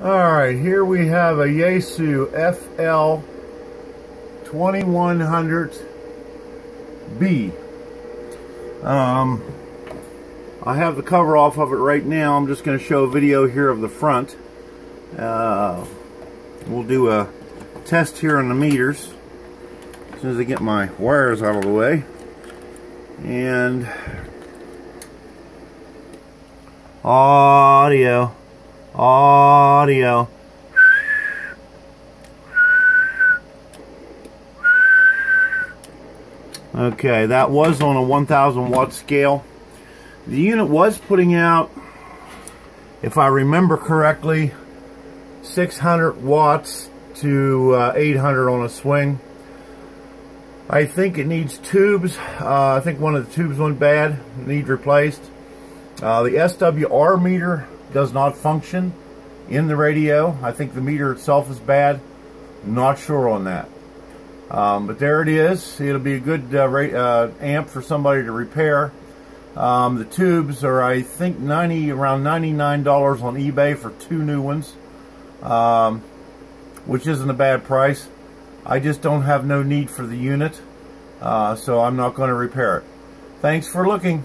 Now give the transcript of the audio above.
Alright, here we have a Yaesu FL 2100B. Um, I have the cover off of it right now. I'm just going to show a video here of the front. Uh, we'll do a test here on the meters as soon as I get my wires out of the way. And audio, audio. Okay, that was on a 1000 watt scale. The unit was putting out, if I remember correctly, 600 watts to uh, 800 on a swing. I think it needs tubes. Uh, I think one of the tubes went bad, need replaced. Uh, the SWR meter does not function in the radio. I think the meter itself is bad. Not sure on that. Um, but there it is. It'll be a good uh, uh, amp for somebody to repair. Um, the tubes are, I think, 90 around $99 on eBay for two new ones, um, which isn't a bad price. I just don't have no need for the unit, uh, so I'm not going to repair it. Thanks for looking.